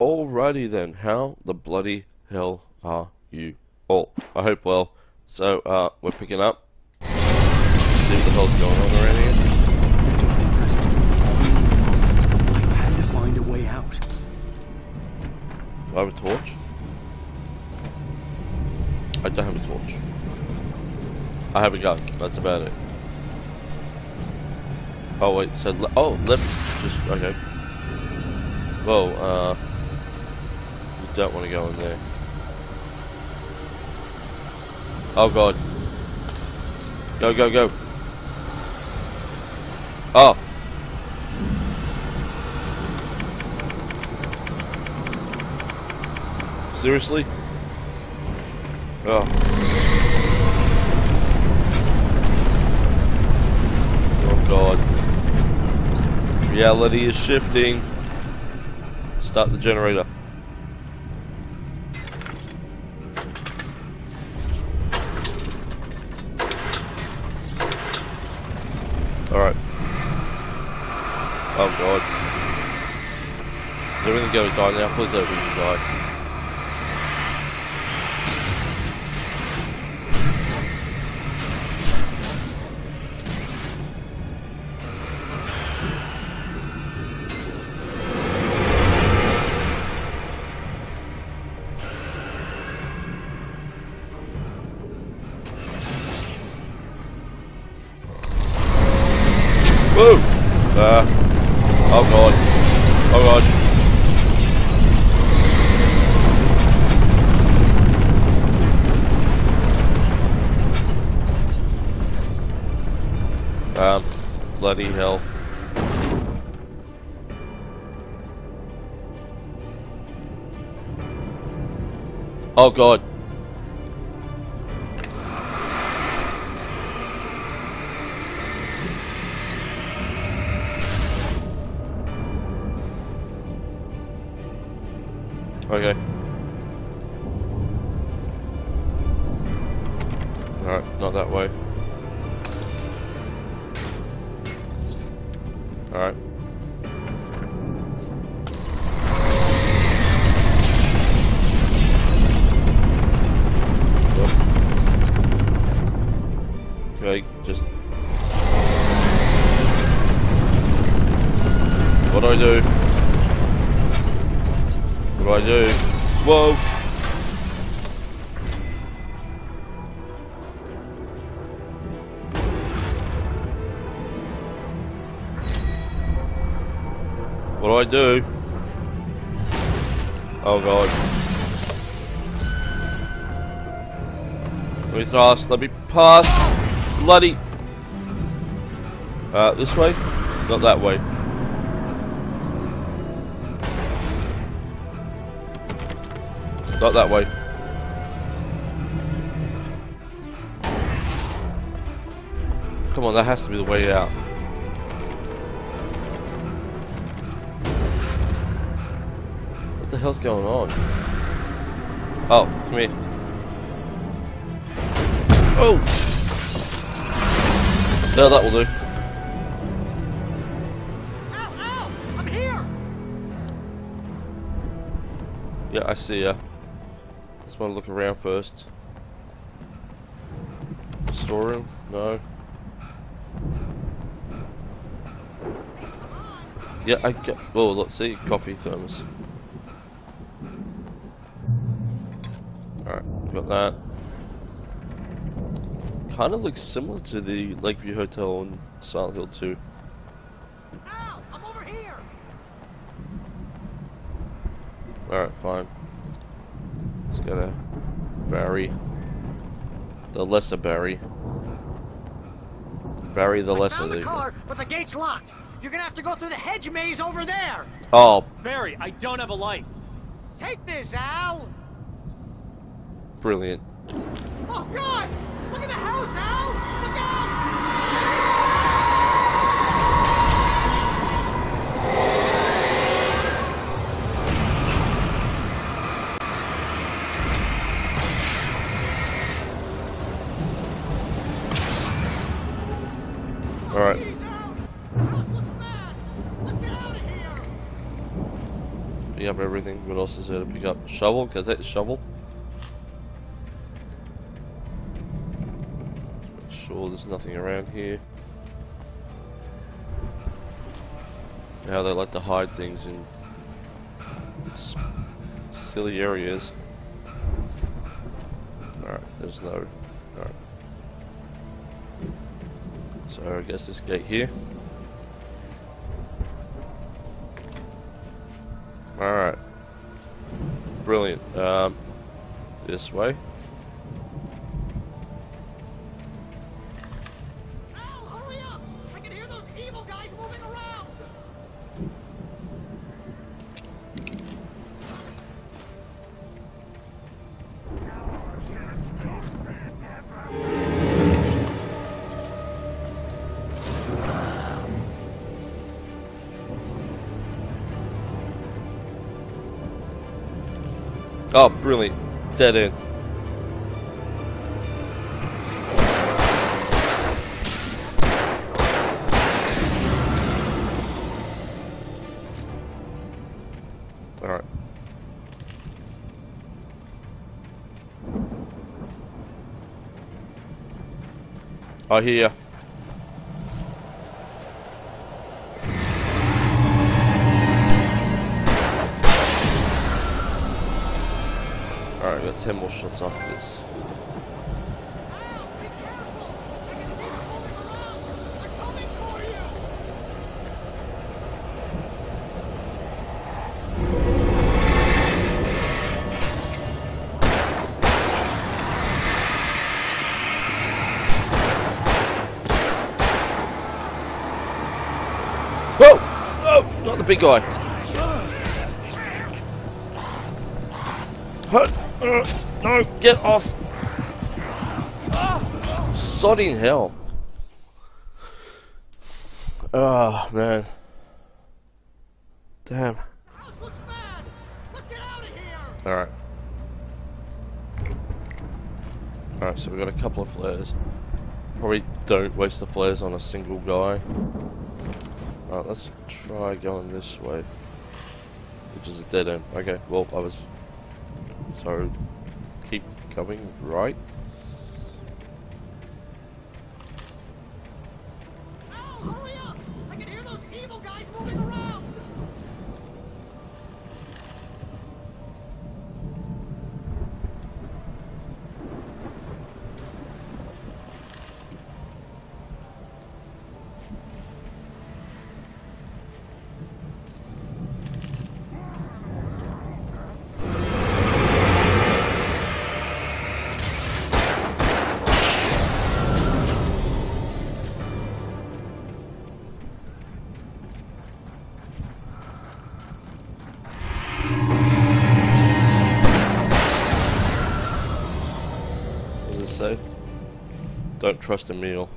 Alrighty then, how the bloody hell are you all? I hope well. So, uh, we're picking up. See what the hell's going on around here. I had to find a way out. Do I have a torch? I don't have a torch. I have a gun, that's about it. Oh wait, so, le oh, left, just, okay. Well, uh, don't want to go in there. Oh god. Go, go, go. Oh. Seriously? Oh. Oh god. Reality is shifting. Start the generator. Alright. Oh god. Is everything going to die now? Please Oh god. Okay. Alright, not that way. Alright. Okay, just... What do I do? What do I do? Whoa! What do I do? Oh god. Let me pass, let me pass! Bloody! Uh, this way? Not that way. Not that way. Come on, that has to be the way out. What the hell's going on? Oh, come here. Oh! No, that will do. Al, Al, I'm here. Yeah, I see ya. Just want to look around first. Storeroom? No. Yeah, I get. Oh, let's see. Coffee thermos. Alright, got that. Kind of looks similar to the Lakeview Hotel in Silent Hill 2. Al, I'm over here. Alright, fine. Let's get a Barry. The lesser Barry. Barry the I lesser. found the you go. car, but the gate's locked. You're gonna have to go through the hedge maze over there. Oh, Barry, I don't have a light. Take this, Al. brilliant. Oh God! Look at the house, Al. Look out! Alright. Jeez, Al. The house looks bad. Let's get out of here. Yeah, up everything. What else is there to pick up? Shovel? Can I take the shovel? There's nothing around here. How they like to hide things in silly areas. Alright, there's no. Alright. So I guess this gate here. Alright. Brilliant. Um, this way. Oh, brilliant. Dead end. Alright. I hear 10 more shots after this. Whoa! Oh, not the big guy. Huh, no, get off! Sodding hell. Oh, man. Damn. Alright. Alright, so we got a couple of flares. Probably don't waste the flares on a single guy. Alright, let's try going this way. Which is a dead end. Okay, well, I was... So, keep coming right. Don't trust Emil.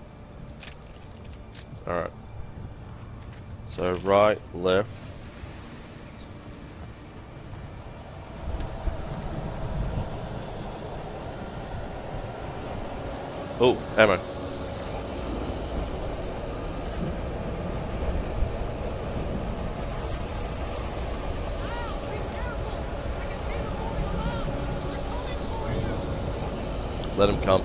Alright. So, right, left. Oh, ammo. Al, be careful! I can see them moving around! They're coming for you! Let him come.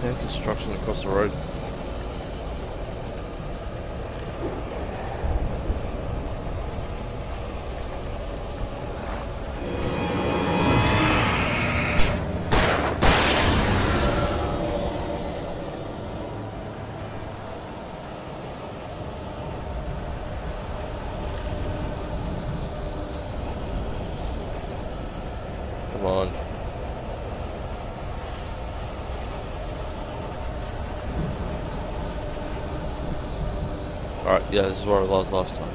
Damn construction across the road. Come on. Alright, yeah, this is where I lost last time.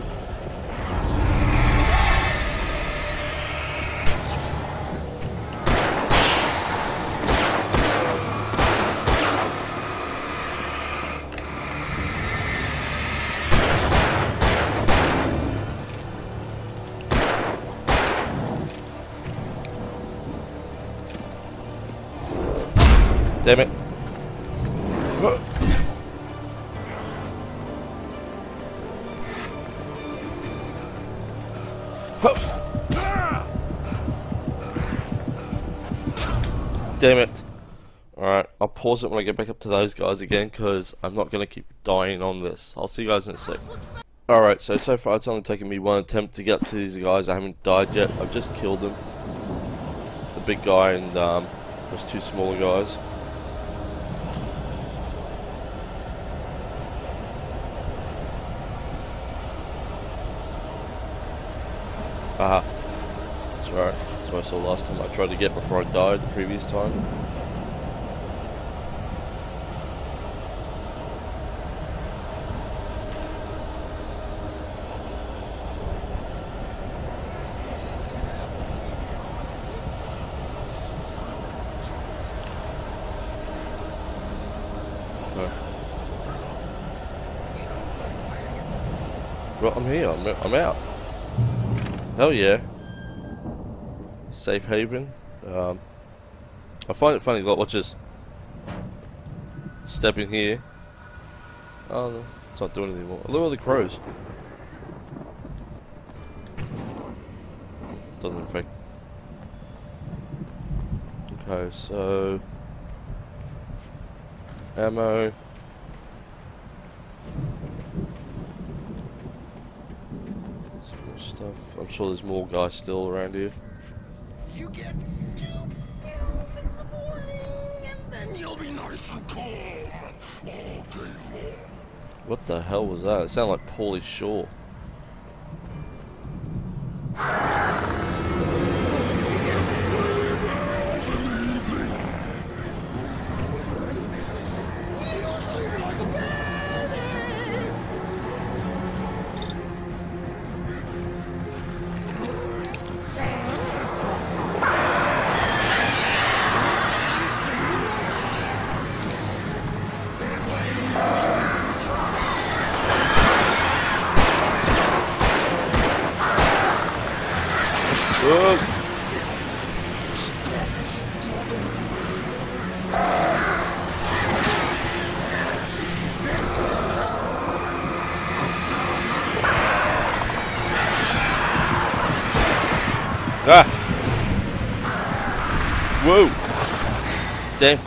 Damn it. Damn it. Alright, I'll pause it when I get back up to those guys again, because I'm not going to keep dying on this. I'll see you guys in a sec. Alright, so so far it's only taken me one attempt to get up to these guys. I haven't died yet. I've just killed them. The big guy and um, those two smaller guys. Aha. That's right. That's what I saw last time. I tried to get before I died the previous time. Well, I'm here. I'm, I'm out. Hell yeah. Safe haven. Um, I find it funny, like, watch this. Step in here. Oh, no, it's not doing anything anymore. Look at all the crows. Doesn't affect. Okay, so. Ammo. Some more stuff. I'm sure there's more guys still around here. You get two barrels in the morning, and then you'll be nice and calm all day long. What the hell was that? It sounded like Paulie Shaw.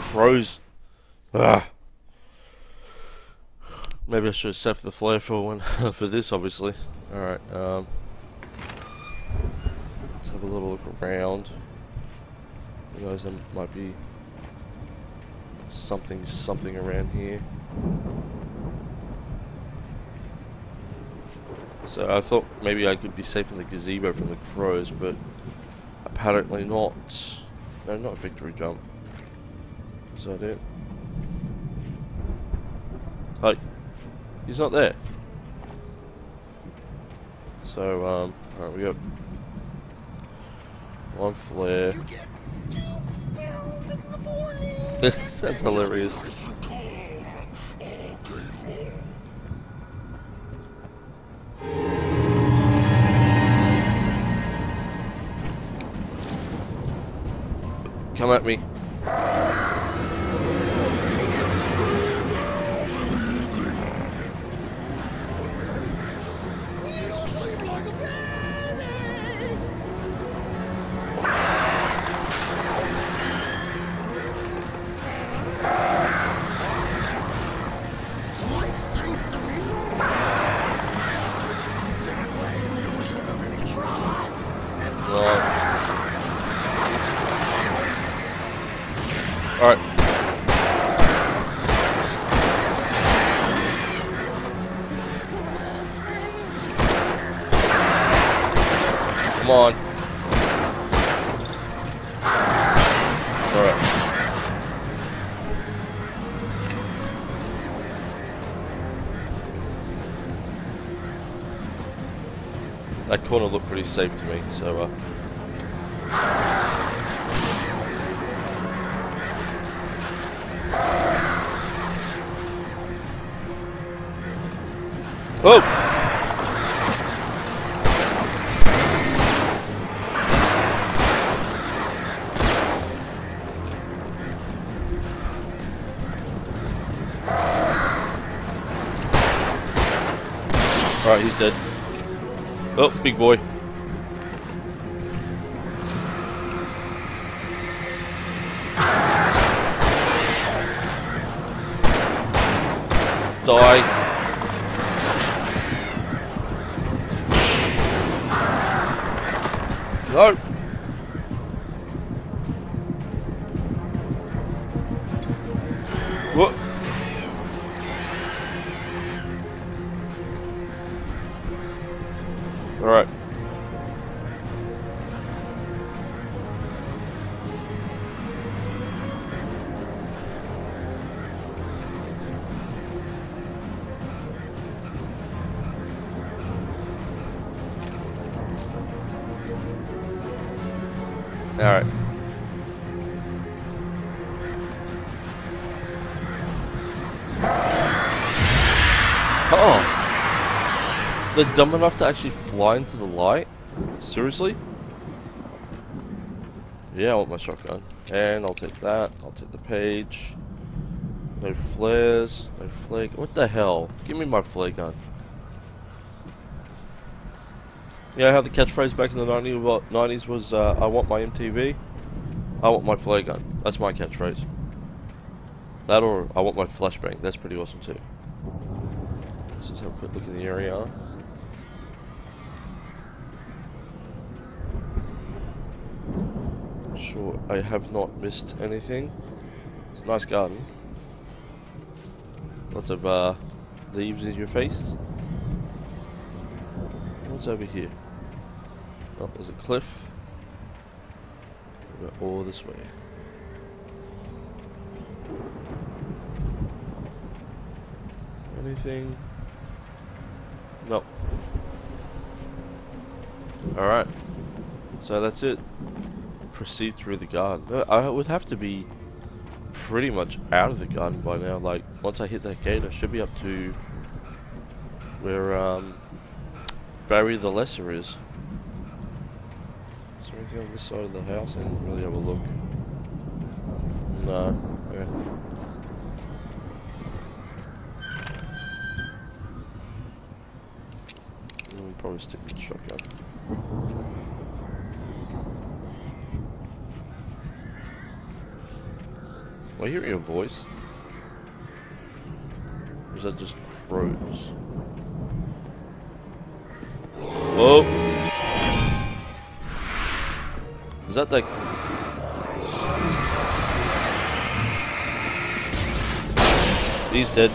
Crows. Ah. Maybe I should have saved the flare for one for this, obviously. Alright, um. Let's have a little look around. Who knows, there might be something, something around here. So I thought maybe I could be safe in the gazebo from the crows, but apparently not. No, not victory jump. Is that it? Oh, he's not there. So, um, alright, we got one flare. You get two barrels in the morning. Sounds hilarious. Nice and calm all day long. Come at me. Alright. That corner looked pretty safe to me, so uh Oh! Oh, big boy. Die. No. Oh. They're dumb enough to actually fly into the light? Seriously? Yeah, I want my shotgun. And I'll take that. I'll take the page. No flares. No flare. What the hell? Give me my flare gun. Yeah, how the catchphrase back in the 90s 90s was, uh, I want my MTV. I want my flare gun. That's my catchphrase. That or I want my flashbang. That's pretty awesome too. Let's just have a quick look in the area. Sure, I have not missed anything. Nice garden. Lots of uh, leaves in your face. What's over here? Oh, there's a cliff. We're all this way. Anything? Nope. Alright. So that's it. Proceed through the garden. Uh, I would have to be pretty much out of the garden by now. Like, once I hit that gate, I should be up to where, um, Barry the Lesser is. Is there anything on this side of the house? I didn't really have a look. No. Okay. Probably stick with the shotgun. Am I hearing a voice? Or is that just crows? Whoa! Is that the... He's dead.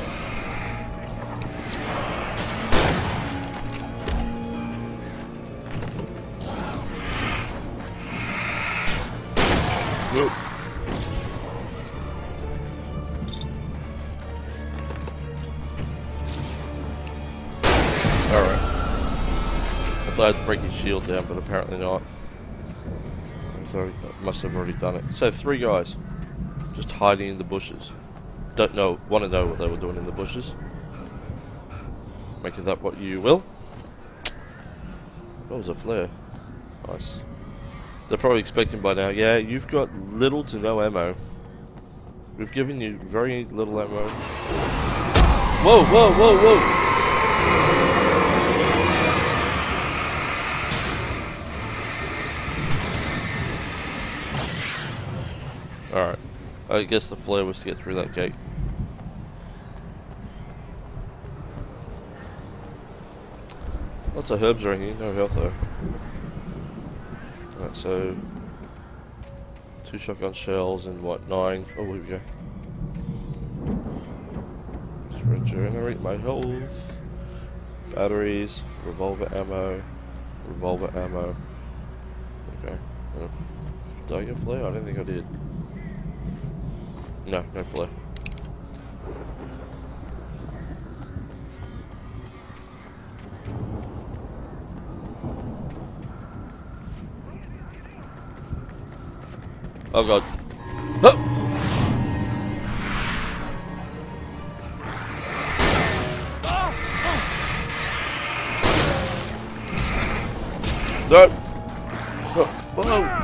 Whoa. Alright. I thought I'd break his shield down, but apparently not. I must have already done it. So, three guys. Just hiding in the bushes. Don't know, want to know what they were doing in the bushes. Make of that what you will. That was a flare. Nice. They're probably expecting by now, yeah, you've got little to no ammo. We've given you very little ammo. Whoa, whoa, whoa, whoa! Alright. I guess the flare was to get through that gate. Lots of herbs around here, no health though. Alright, so two shotgun shells and what, nine? Oh, here we go. Just regenerate my health. Batteries, revolver ammo, revolver ammo. Okay. And a Did I get flare? I don't think I did. No, no flare. Oh god. Oh! No! Oh, Whoa!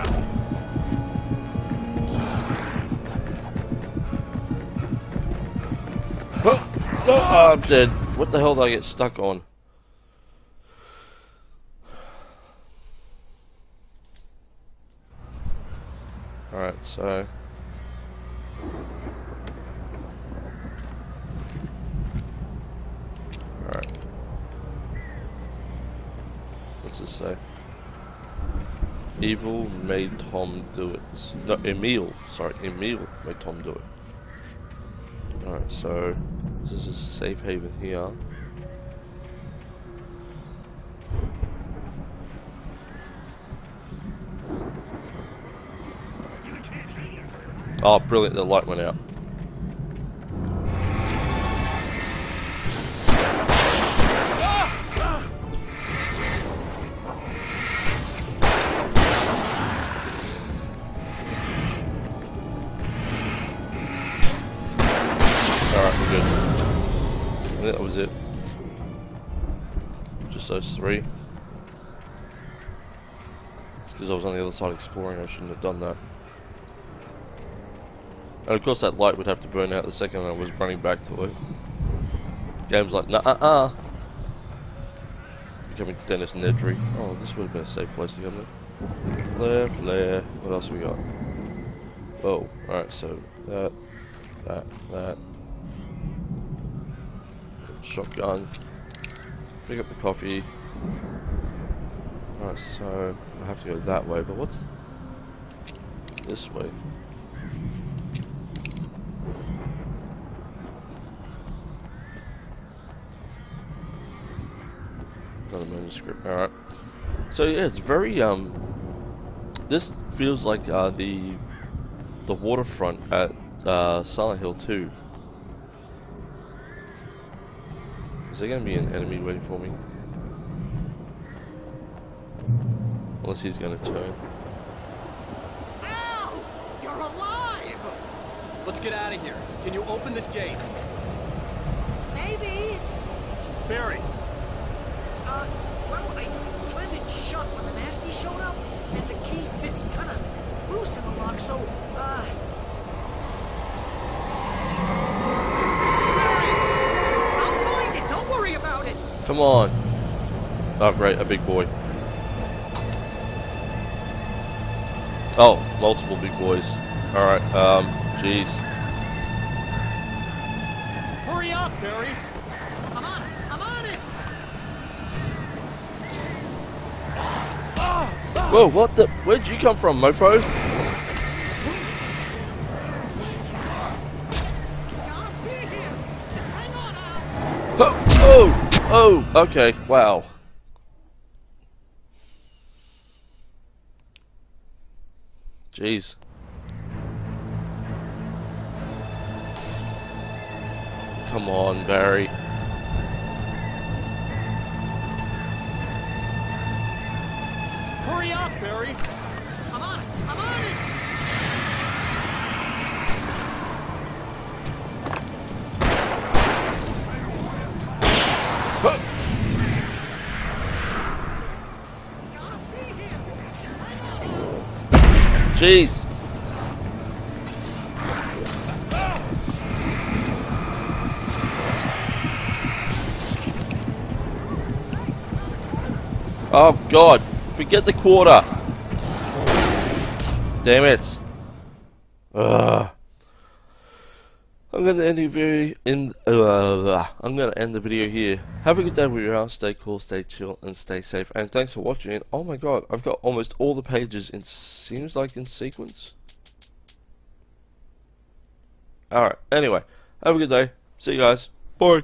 Oh, oh, I'm dead. What the hell did I get stuck on? Alright, so... Alright. What's this say? Evil made Tom do it. No, Emil. Sorry, Emil made Tom do it. Alright, so... This is a safe haven here. Oh, brilliant, the light went out. That was it. Just those three. It's because I was on the other side exploring, I shouldn't have done that. And of course that light would have to burn out the second I was running back to it. Game's like, nah uh uh. Becoming Dennis Nedry. Oh, this would have been a safe place to come in. Flare, flare. What else we got? Oh, alright, so that, that, that. Shotgun. Pick up the coffee. Alright, so I have to go that way, but what's this way? Another manuscript. Alright. So yeah, it's very um this feels like uh the the waterfront at uh Silent Hill 2. Is there gonna be an enemy waiting for me? Unless he's gonna turn. Al! You're alive! Let's get out of here. Can you open this gate? Maybe. Barry, Uh, well, I slammed it shut when the nasty showed up, and the key fits kind of loose in the lock, so, uh... I'll find it, don't worry about it! Come on. Oh great, a big boy. Oh, multiple big boys. Alright, um, jeez. hurry up, Barry. Whoa, what the? Where'd you come from, mofo? Oh, oh, oh, okay, wow. Jeez. Come on, Barry. Hurry up, Barry. I'm on it, I'm on it! It's gotta be here! Just hang on! Jeez. Oh God! Forget the quarter. Damn it! Ugh. I'm gonna end the video in. Uh, I'm gonna end the video here. Have a good day where you are. Stay cool, stay chill, and stay safe. And thanks for watching. Oh my God! I've got almost all the pages in. Seems like in sequence. Alright, anyway, have a good day. See you guys. Bye.